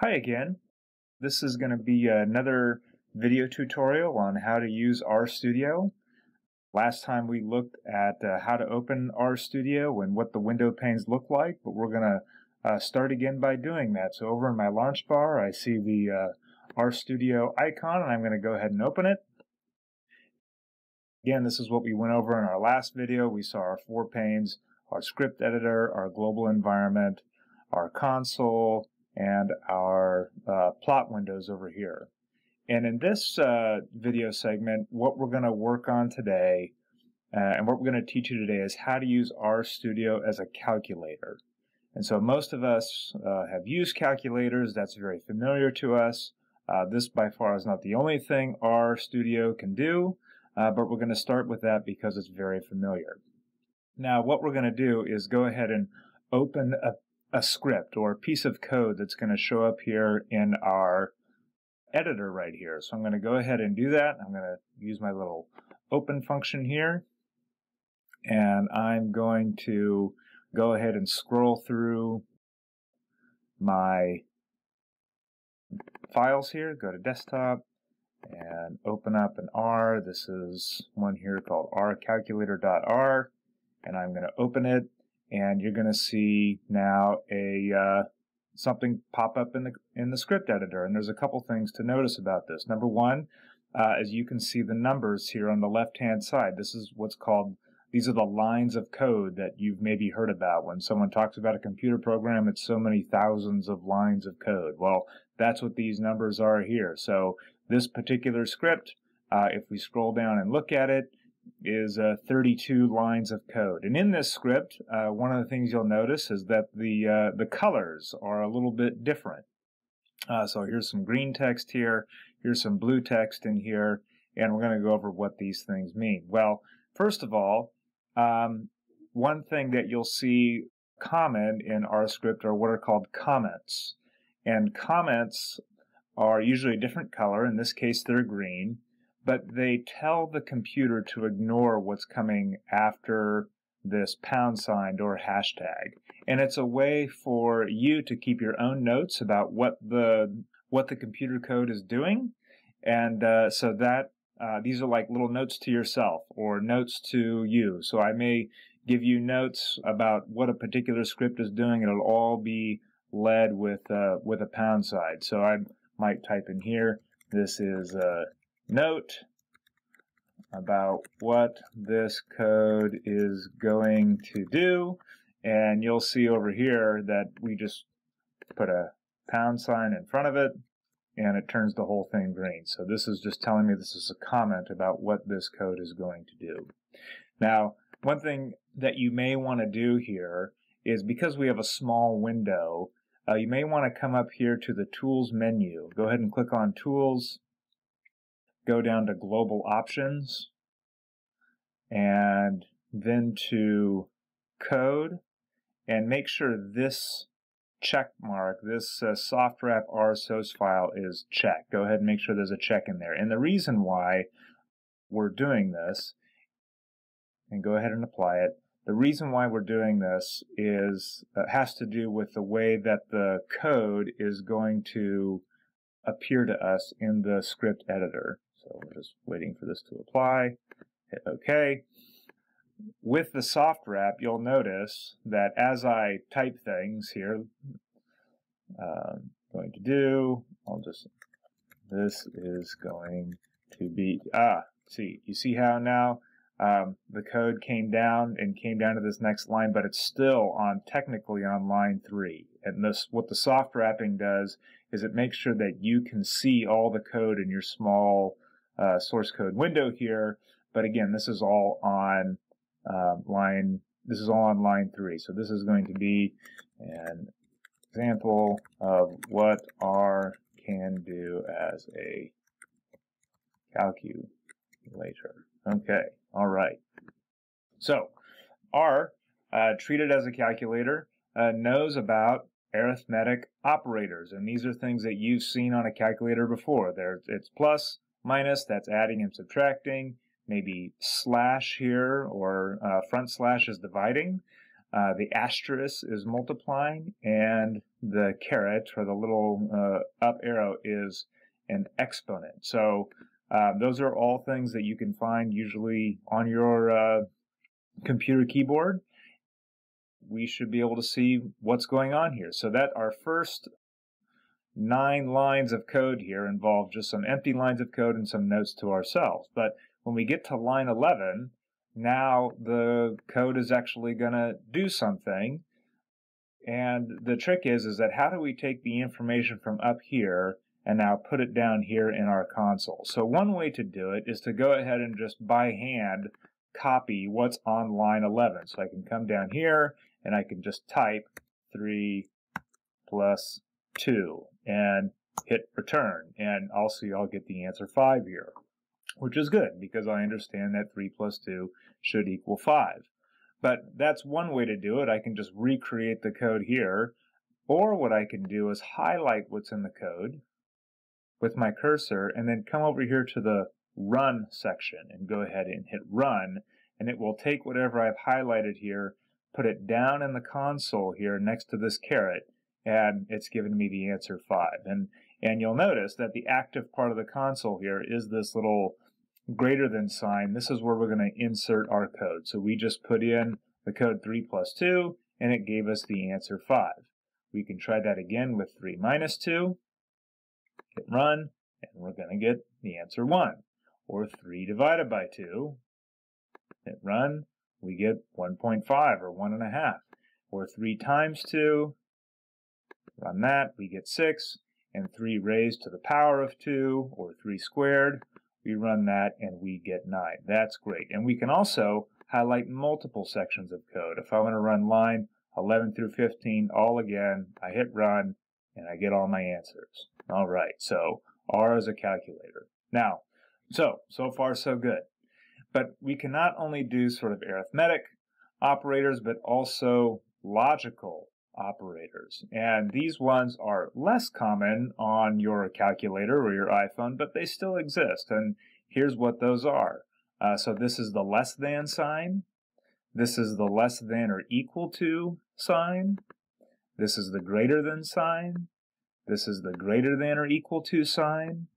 Hi again. This is going to be another video tutorial on how to use RStudio. Last time we looked at uh, how to open RStudio and what the window panes look like, but we're going to uh, start again by doing that. So over in my launch bar, I see the uh, RStudio icon, and I'm going to go ahead and open it. Again, this is what we went over in our last video. We saw our four panes, our script editor, our global environment, our console, and our uh, plot windows over here. And in this uh, video segment, what we're going to work on today uh, and what we're going to teach you today is how to use RStudio as a calculator. And so most of us uh, have used calculators. That's very familiar to us. Uh, this by far is not the only thing RStudio can do, uh, but we're going to start with that because it's very familiar. Now what we're going to do is go ahead and open a a script or a piece of code that's going to show up here in our editor right here. So I'm going to go ahead and do that. I'm going to use my little open function here. And I'm going to go ahead and scroll through my files here, go to desktop, and open up an R. This is one here called rcalculator.r, and I'm going to open it and you're going to see now a uh, something pop up in the in the script editor. And there's a couple things to notice about this. Number one, uh, as you can see the numbers here on the left hand side, this is what's called these are the lines of code that you've maybe heard about. When someone talks about a computer program, it's so many thousands of lines of code. Well, that's what these numbers are here. So this particular script, uh, if we scroll down and look at it, is uh, 32 lines of code. And in this script, uh, one of the things you'll notice is that the, uh, the colors are a little bit different. Uh, so here's some green text here, here's some blue text in here, and we're going to go over what these things mean. Well, first of all, um, one thing that you'll see common in our script are what are called comments. And comments are usually a different color. In this case, they're green but they tell the computer to ignore what's coming after this pound sign or hashtag. And it's a way for you to keep your own notes about what the what the computer code is doing. And uh, so that uh, these are like little notes to yourself or notes to you. So I may give you notes about what a particular script is doing. It'll all be led with uh, with a pound sign. So I might type in here. This is uh, note about what this code is going to do. And you'll see over here that we just put a pound sign in front of it and it turns the whole thing green. So this is just telling me this is a comment about what this code is going to do. Now, one thing that you may want to do here is because we have a small window, uh, you may want to come up here to the Tools menu. Go ahead and click on Tools, go down to global options and then to code and make sure this check mark, this uh, softwrap R source file is checked. Go ahead and make sure there's a check in there. And the reason why we're doing this, and go ahead and apply it, the reason why we're doing this is uh, has to do with the way that the code is going to appear to us in the script editor. So we're just waiting for this to apply. Hit OK. With the soft wrap, you'll notice that as I type things here, uh, going to do, I'll just, this is going to be, ah, see, you see how now um, the code came down and came down to this next line, but it's still on technically on line three. And this, what the soft wrapping does is it makes sure that you can see all the code in your small uh, source code window here. But again, this is all on uh, line, this is all on line three. So this is going to be an example of what R can do as a calculator. Okay, all right. So R, uh, treated as a calculator, uh, knows about arithmetic operators. And these are things that you've seen on a calculator before. There, it's plus, minus, that's adding and subtracting, maybe slash here or uh, front slash is dividing. uh, the asterisk is multiplying, and the caret or the little uh, up arrow is an exponent. So uh, those are all things that you can find usually on your uh, computer keyboard. We should be able to see what's going on here. So that our first nine lines of code here involve just some empty lines of code and some notes to ourselves. But when we get to line 11, now the code is actually going to do something. And the trick is, is that how do we take the information from up here and now put it down here in our console? So one way to do it is to go ahead and just by hand copy what's on line 11. So I can come down here and I can just type 3 plus 2 and hit return. And I'll see I'll get the answer 5 here, which is good because I understand that 3 plus 2 should equal 5. But that's one way to do it. I can just recreate the code here. Or what I can do is highlight what's in the code with my cursor and then come over here to the run section and go ahead and hit run and it will take whatever I've highlighted here, put it down in the console here next to this caret and it's given me the answer 5. And, and you'll notice that the active part of the console here is this little greater than sign. This is where we're going to insert our code. So we just put in the code 3 plus 2, and it gave us the answer 5. We can try that again with 3 minus 2, hit run, and we're going to get the answer 1. Or 3 divided by 2, hit run, we get 1.5 or 1.5. Or 3 times 2, Run that, we get 6, and 3 raised to the power of 2, or 3 squared. We run that, and we get 9. That's great. And we can also highlight multiple sections of code. If I want to run line 11 through 15 all again, I hit run, and I get all my answers. All right, so R is a calculator. Now, so, so far so good. But we can not only do sort of arithmetic operators, but also logical operators. And these ones are less common on your calculator or your iPhone, but they still exist. And here's what those are. Uh, so this is the less than sign. This is the less than or equal to sign. This is the greater than sign. This is the greater than or equal to sign.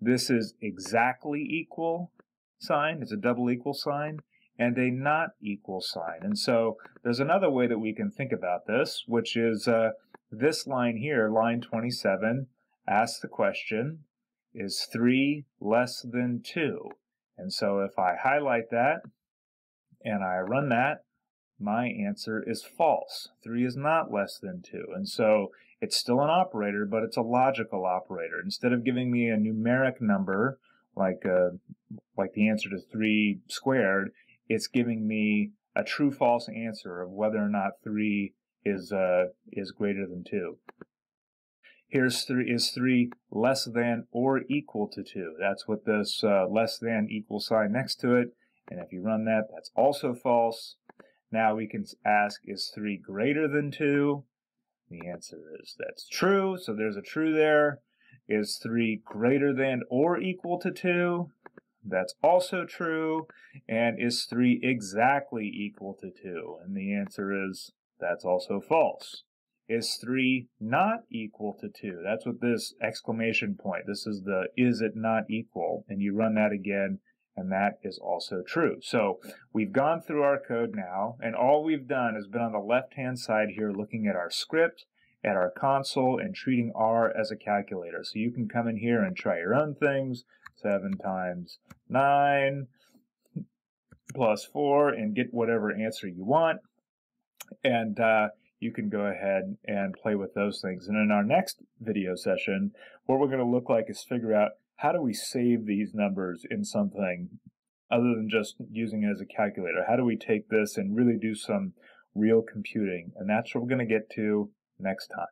This is exactly equal sign. It's a double equal sign and a not equal sign. And so there's another way that we can think about this, which is uh, this line here, line 27, asks the question, is 3 less than 2? And so if I highlight that and I run that, my answer is false. 3 is not less than 2. And so it's still an operator, but it's a logical operator. Instead of giving me a numeric number, like uh, like the answer to 3 squared, it's giving me a true false answer of whether or not 3 is uh, is greater than 2. Here's 3 is 3 less than or equal to 2. That's what this uh, less than equal sign next to it. And if you run that, that's also false. Now we can ask, is 3 greater than 2? The answer is that's true, so there's a true there. Is 3 greater than or equal to 2? That's also true. And is 3 exactly equal to 2? And the answer is that's also false. Is 3 not equal to 2? That's what this exclamation point, this is the is it not equal? And you run that again, and that is also true. So we've gone through our code now, and all we've done has been on the left-hand side here looking at our script, at our console, and treating R as a calculator. So you can come in here and try your own things, 7 times 9 plus 4 and get whatever answer you want. And uh, you can go ahead and play with those things. And in our next video session, what we're going to look like is figure out how do we save these numbers in something other than just using it as a calculator? How do we take this and really do some real computing? And that's what we're going to get to next time.